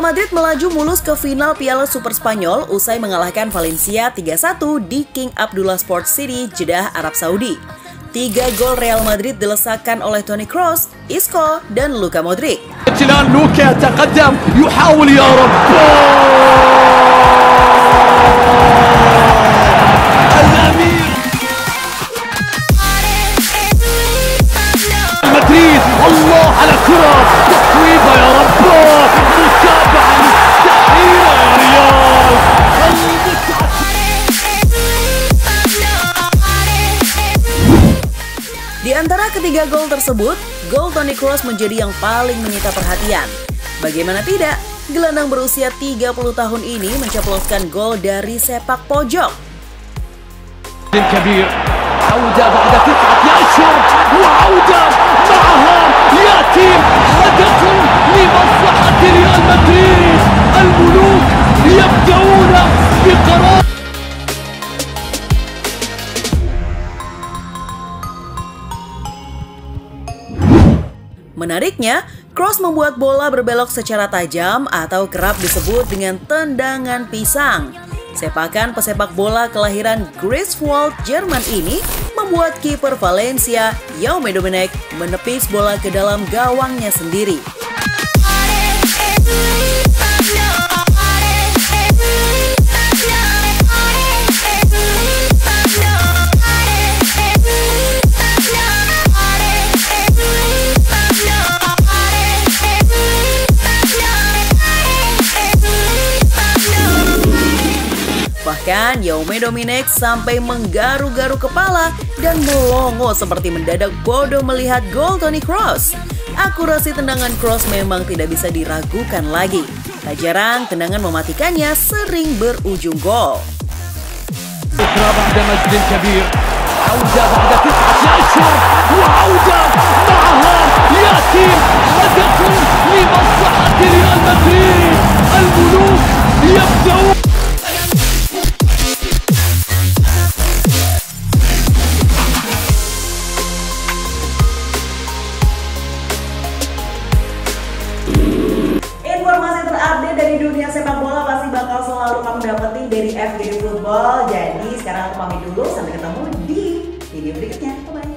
Madrid melaju mulus ke final Piala Super Spanyol usai mengalahkan Valencia 3-1 di King Abdullah Sports City, Jeddah, Arab Saudi. Tiga gol Real Madrid dilesakan oleh Toni Kroos, Isco, dan Luka Modric. الان لوكا يتقدم يحاول يا رب الامير مدريد الله على كرة تصويبة يا رب antara ketiga gol tersebut, gol Toni Kroos menjadi yang paling menyita perhatian. Bagaimana tidak, gelandang berusia 30 tahun ini menceploskan gol dari sepak pojok. Menariknya, Kroos membuat bola berbelok secara tajam atau kerap disebut dengan tendangan pisang. Sepakan pesepak bola kelahiran Greifswald, Jerman ini membuat kiper Valencia, Jaume Domenech, menepis bola ke dalam gawangnya sendiri. Bahkan Yaume Dominic sampai menggaru-garu kepala dan melongo seperti mendadak bodoh melihat gol Toni Kroos. Akurasi tendangan Cross memang tidak bisa diragukan lagi. Tak jarang tendangan mematikannya sering berujung gol. Kabir. Dari dunia sepak bola pasti bakal selalu kamu dapetin dari FGD Football. Jadi sekarang aku pamit dulu, sampai ketemu di video berikutnya. Bye-bye.